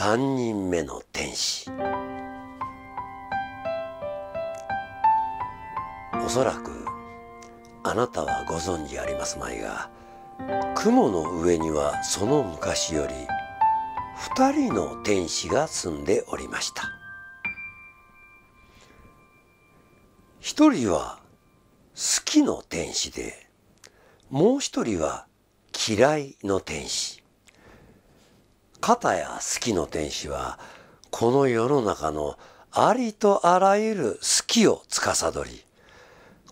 3人目の天使おそらくあなたはご存知ありますまいが雲の上にはその昔より2人の天使が住んでおりました。一人は好きの天使でもう一人は嫌いの天使。片や好きの天使はこの世の中のありとあらゆる好きを司り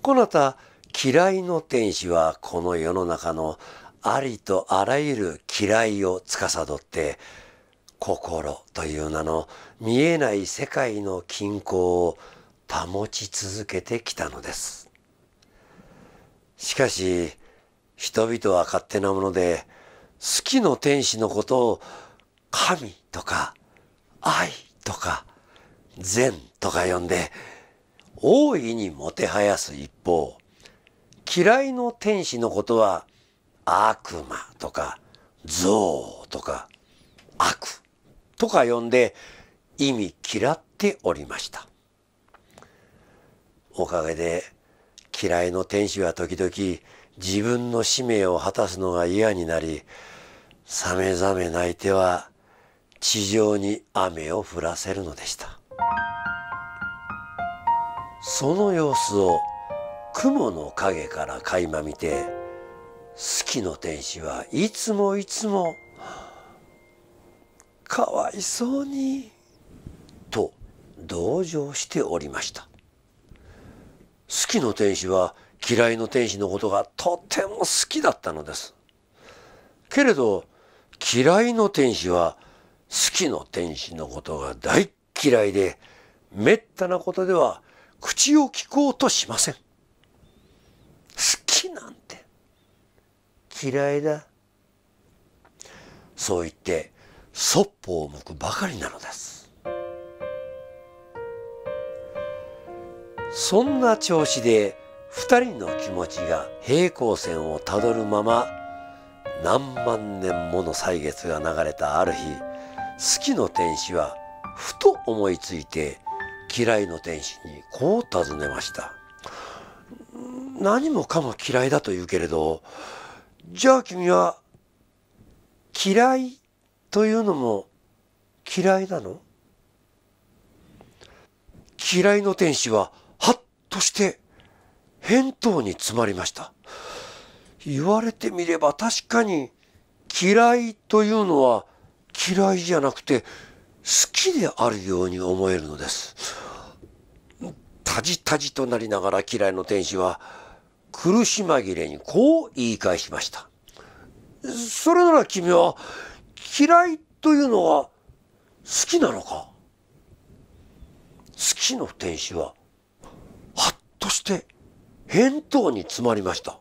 こなた嫌いの天使はこの世の中のありとあらゆる嫌いを司って心という名の見えない世界の均衡を保ち続けてきたのです。しかし人々は勝手なもので好きの天使のことを神とか愛とか善とか呼んで大いにもてはやす一方嫌いの天使のことは悪魔とか憎悪とか悪とか呼んで意味嫌っておりました。おかげで嫌いの天使は時々自分の使命を果たすのが嫌になりさめざめ泣いては地上に雨を降らせるのでした。その様子を雲の影から垣間見て好きの天使はいつもいつもかわいそうにと同情しておりました。好きの天使は嫌いの天使のことがとても好きだったのです。けれど嫌いの天使はきの天使のことが大嫌いでめったなことでは口を聞こうとしません。好きなんて嫌いだ。そう言ってそっぽを向くばかりなのです。そんな調子で二人の気持ちが平行線をたどるまま何万年もの歳月が流れたある日好きの天使はふと思いついて嫌いの天使にこう尋ねました「何もかも嫌いだと言うけれどじゃあ君は嫌いというのも嫌いなの?」嫌いの天使ははっとして返答に詰まりました言われてみれば確かに嫌いというのは嫌いじゃなくて好きであるように思えるのです。たじたじとなりながら嫌いの天使は苦し紛れにこう言い返しました。それなら君は嫌いというのは好きなのか？好きの天使ははっとして返答に詰まりました。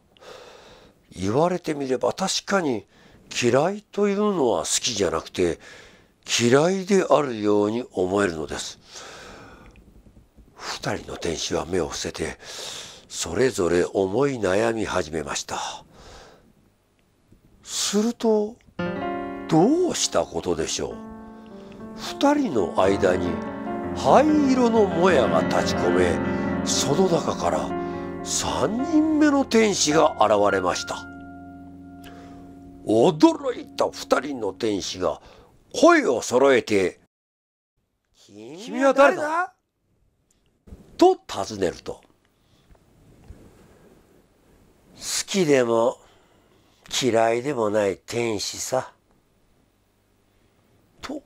言われてみれば確かに嫌いというのは好きじゃなくて嫌いであるように思えるのです。二人の天使は目を伏せてそれぞれ思い悩み始めました。するとどうしたことでしょう？二人の間に灰色のもやが立ち込めその中から三人目の天使が現れました。驚いた二人の天使が声を揃えて「君は誰だ?」と尋ねると「好きでも嫌いでもない天使さ」と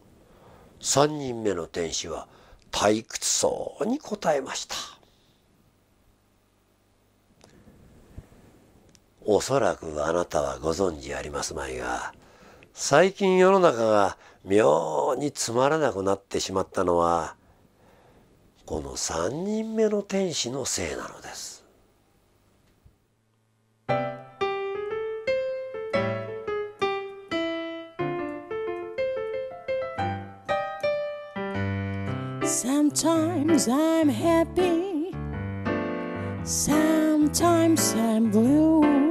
三人目の天使は退屈そうに答えました。おそらくあなたはご存知ありますまいが最近世の中が妙につまらなくなってしまったのはこの3人目の天使のせいなのです。Sometimes I'm happy, sometimes I'm blue.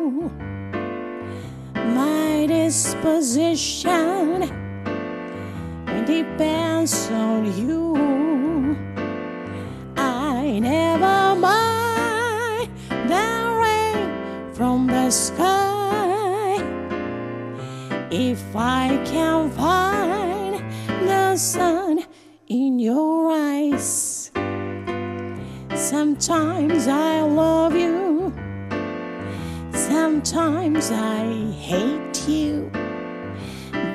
Disposition depends on you. I never mind the rain from the sky if I can find the sun in your eyes. Sometimes I love you, sometimes I hate you.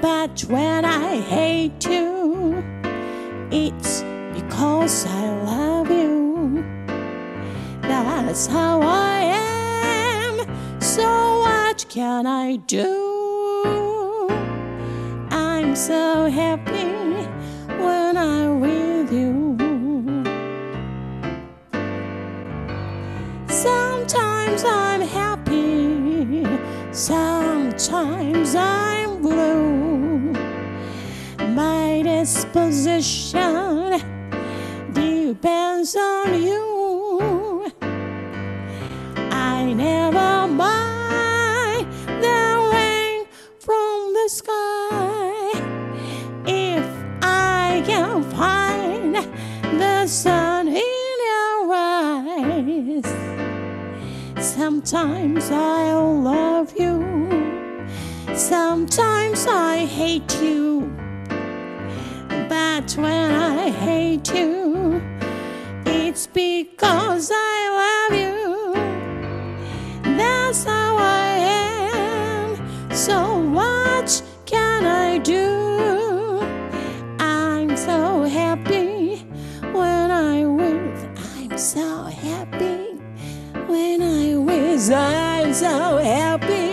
But when I hate you, it's because I love you. That's how I am. So what can I do? I'm so happy when I'm with you. Sometimes I'm happy, sometimes I'm blue. My disposition depends on you. I never mind the rain from the sky if I can find the sun in your eyes. Sometimes I love sometimes I hate you. But when I hate you, it's because I love you. That's how I am. So what can I do? I'm so happy when I with. I'm so happy when I with. I'm so happy